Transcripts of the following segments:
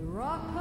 Rock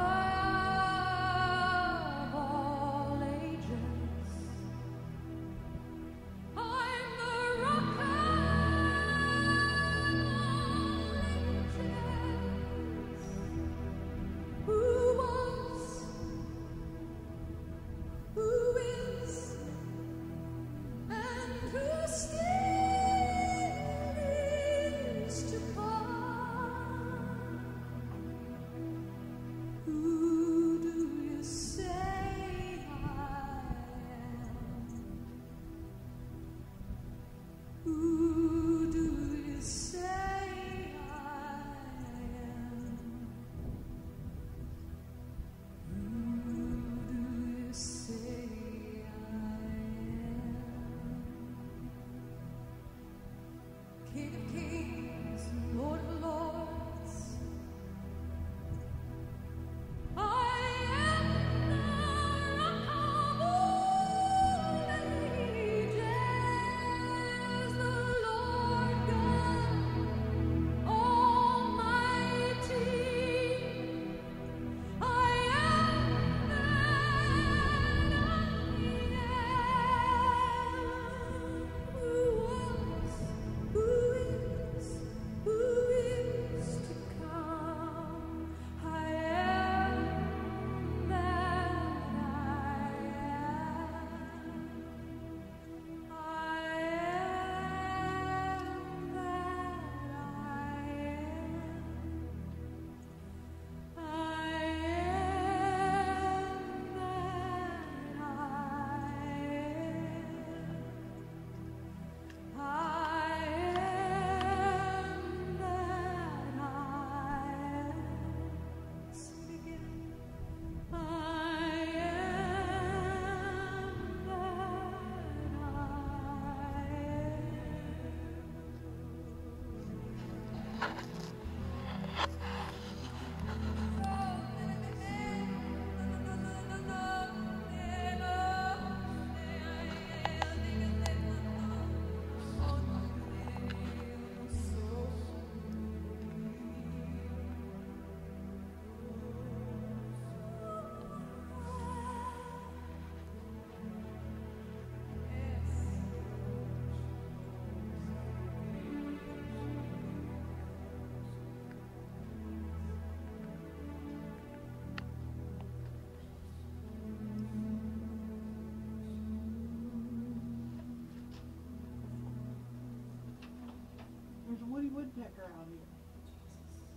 woody here.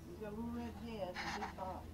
He's got a little red head and a big body.